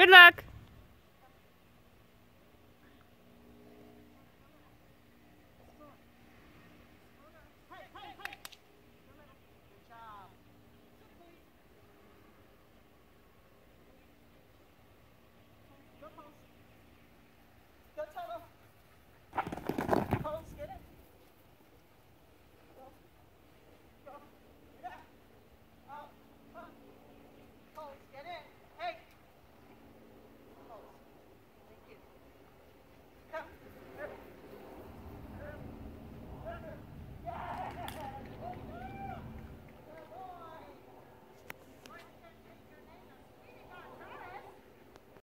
Good luck.